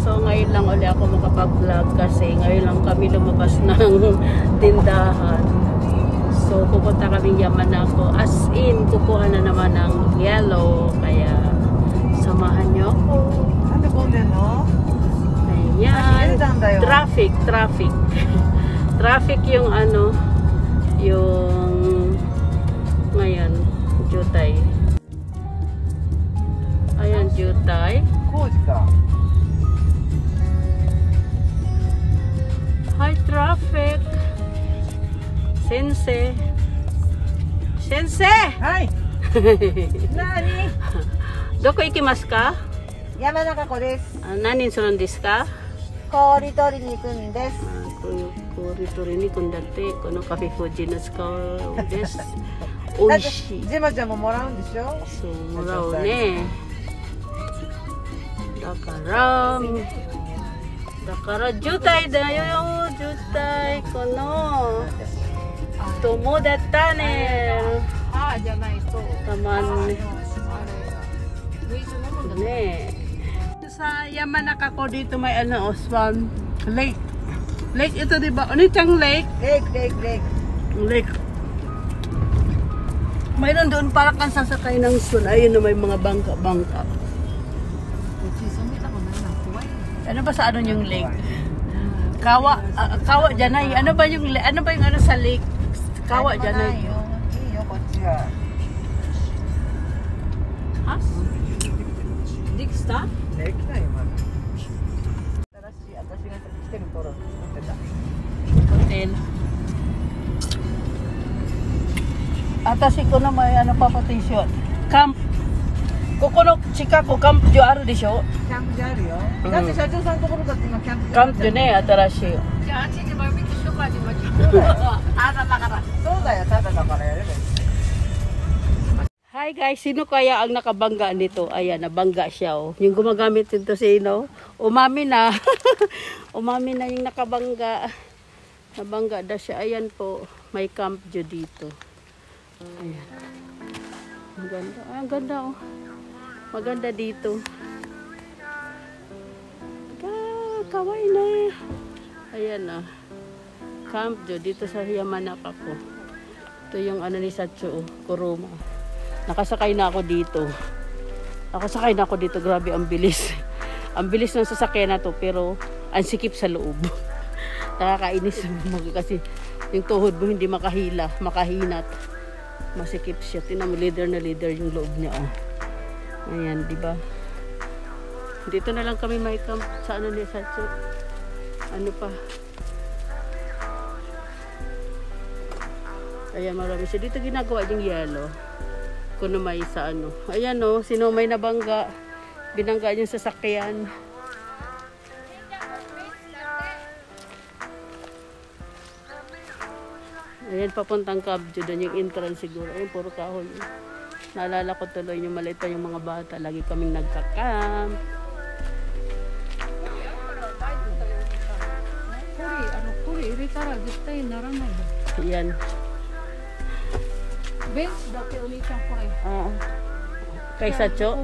So ngayon lang uli ako makapag-vlog kasi ngayon lang kami lumabas ng tindahan. So pupunta kami yaman ako. As in, kukuha na naman ng yellow. Kaya samahan niyo ako. Ano po no? Ayan. Traffic, traffic. traffic yung ano, yung 先生。先生。はい。何？どこ行きますか？山中湖です。何するんですか？氷取りに行くんです。氷取りに行くんだってこのカフェフォージの使うです。お味しい。ジマちゃんももらうんでしょ？そうもらうね。だからだから渋滞だよ渋滞。このjutai, kono. Tomodatta ne. ああじゃないと Taman あれ水飲むんだ ne. Sa Yamanaka ko dito may ano, Oswan Lake. Lake ito, di ba? Ano itang lake? レイクレイクレイク Lake. Mayroon doon para kang sasakay ng sun. Ayun na may mga bangka-bangka. うちそ見たことないな怖い Ano ba sa ano yung lake? Kawa, ah, kawa Janay. Ano ba yung ano ba yung ano sa lake? Kawa 何もない Janay. よいいよこっちは Ha? Dixta? できないよまだ新しい私が来てる頃作ってた Hotel. Atasi ko na may ano pa petition. Camp. Kokono chika ko camp jo aru desho. キャンプ場あるよ、うんだって社長さんのところだって今キャンプ場 Camp jo ne atarashi. じゃああっちで バーベキューしようかじまじそうだよあだだからそうだよただだからやればいい Hi guys, sino kaya ang nakabangga nito? Ayan, nabangga siya oh. Yung gumagamit nito sino? Umami na. Umami na yung nakabangga. Nabangga daw siya. Ayan po, may camp dyo dito. Ayan. Ang ganda. Ah, ang ganda oh. Maganda dito. Ah, kawai na. Ayan ah. Camp dyo dito sa Yamanaka po. Ito yung ano ni Satsu, oh, Kuruma. Nakasakay na ako dito. Nakasakay na ako dito. Grabe, ang bilis. ang bilis ng sasakyan na to, pero ang sikip sa loob. Nakakainis kasi yung tuhod mo hindi makahila, makahinat. Masikip siya. Tinan mo, leader na leader yung loob niya. Oh. Ayan, di ba? Dito na lang kami may camp sa ano ni Satsu. Ano pa? Ayan, marami siya. Dito ginagawa yung yellow. Kunumay sa ano. Ayan o, oh, sinumay na bangga. Binangga yung sasakyan. Ayan, papuntang Cabjo. Doon yung entrance siguro. Ayan, puro kahoy. Naalala ko tuloy yung malita yung mga bata. Lagi kaming nagka-camp. Kuri, ano, kuri. Irita ra, gusto yung naramay. Ayan. Ayan. Bench, dati ulitan ko eh. Oo. Kaysa Cho?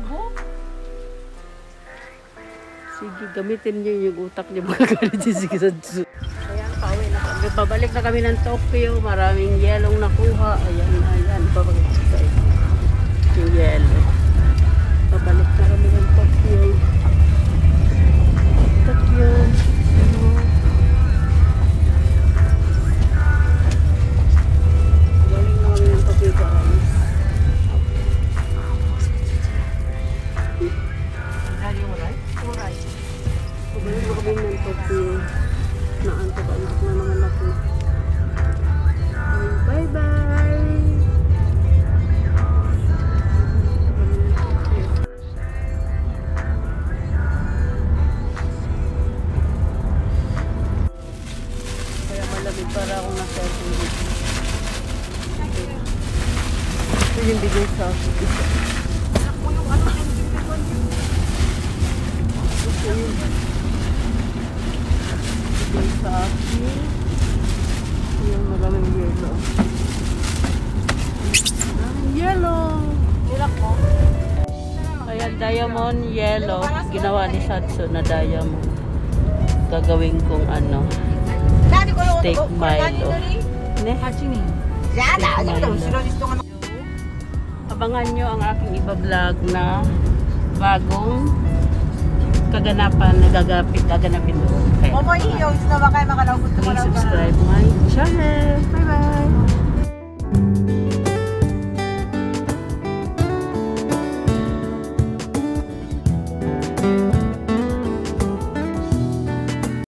Sige, gamitin niyo yung utak niyo mga kalitin si Kisadzu. Ayan, pauwi na kami. Babalik na kami ng Tokyo. Maraming yelong nakuha. Ayan, ayan. Babalik sa Yung yellow. yung bigay sa akin. Ito yung bigay sa akin. Yung maraming yellow. Maraming yellow. Ilak mo Ayan, diamond yellow. Ginawa ni Satsu na diamond. Gagawin kong ano. 何このステーキ男これマイロ何乗り Ne? 8人。やだでも後ろに人が abangan nyo ang aking iba-vlog na bagong kaganapan na gagapit, gaganapin doon. Kaya, Omoy, hiyo, is kayo makalawag? Please subscribe my channel. Bye-bye!